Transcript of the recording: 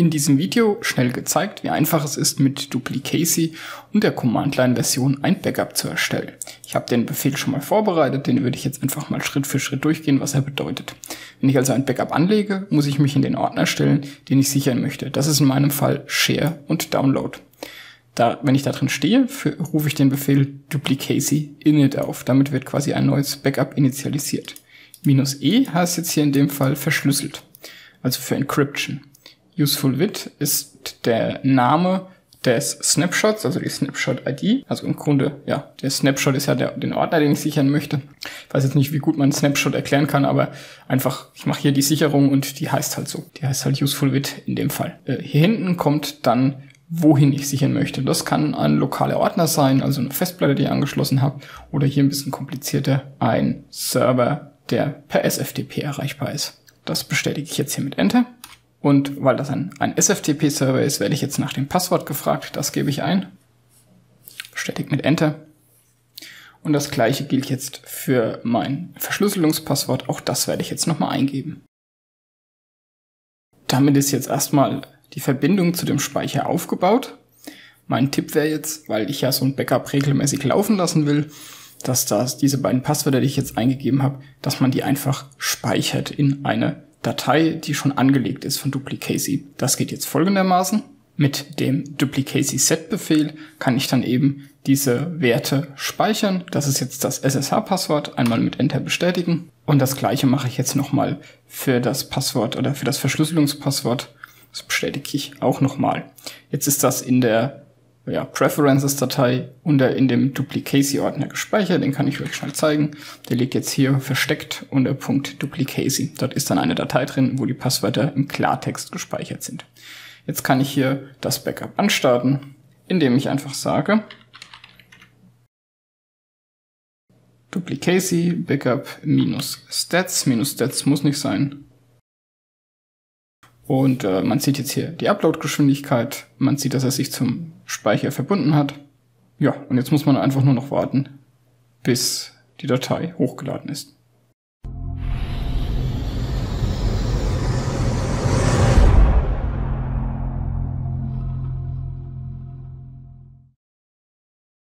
In diesem Video schnell gezeigt, wie einfach es ist, mit Duplicacy und der Command-Line-Version ein Backup zu erstellen. Ich habe den Befehl schon mal vorbereitet, den würde ich jetzt einfach mal Schritt für Schritt durchgehen, was er bedeutet. Wenn ich also ein Backup anlege, muss ich mich in den Ordner stellen, den ich sichern möchte. Das ist in meinem Fall Share und Download. Da, wenn ich da drin stehe, für, rufe ich den Befehl duplicacy init auf. Damit wird quasi ein neues Backup initialisiert. Minus E heißt jetzt hier in dem Fall verschlüsselt. Also für Encryption. Useful Vid ist der Name des Snapshots, also die Snapshot-ID. Also im Grunde, ja, der Snapshot ist ja der, den Ordner, den ich sichern möchte. Ich weiß jetzt nicht, wie gut man Snapshot erklären kann, aber einfach, ich mache hier die Sicherung und die heißt halt so. Die heißt halt Useful Vid in dem Fall. Äh, hier hinten kommt dann, wohin ich sichern möchte. Das kann ein lokaler Ordner sein, also eine Festplatte, die ihr angeschlossen habt, oder hier ein bisschen komplizierter, ein Server, der per SFTP erreichbar ist. Das bestätige ich jetzt hier mit Enter. Und weil das ein, ein SFTP-Server ist, werde ich jetzt nach dem Passwort gefragt. Das gebe ich ein. Bestätigt mit Enter. Und das gleiche gilt jetzt für mein Verschlüsselungspasswort. Auch das werde ich jetzt nochmal eingeben. Damit ist jetzt erstmal die Verbindung zu dem Speicher aufgebaut. Mein Tipp wäre jetzt, weil ich ja so ein Backup regelmäßig laufen lassen will, dass das, diese beiden Passwörter, die ich jetzt eingegeben habe, dass man die einfach speichert in eine Datei, die schon angelegt ist von Duplicacy. Das geht jetzt folgendermaßen. Mit dem Duplicacy Set Befehl kann ich dann eben diese Werte speichern. Das ist jetzt das SSH-Passwort. Einmal mit Enter bestätigen. Und das gleiche mache ich jetzt nochmal für das Passwort oder für das Verschlüsselungspasswort. Das bestätige ich auch nochmal. Jetzt ist das in der ja, Preferences-Datei unter in dem Duplicacy-Ordner gespeichert. Den kann ich euch schnell zeigen. Der liegt jetzt hier versteckt unter Punkt Duplicacy. Dort ist dann eine Datei drin, wo die Passwörter im Klartext gespeichert sind. Jetzt kann ich hier das Backup anstarten, indem ich einfach sage Duplicacy Backup minus Stats. Minus Stats muss nicht sein. Und äh, man sieht jetzt hier die Upload-Geschwindigkeit. Man sieht, dass er sich zum Speicher verbunden hat. Ja, und jetzt muss man einfach nur noch warten, bis die Datei hochgeladen ist.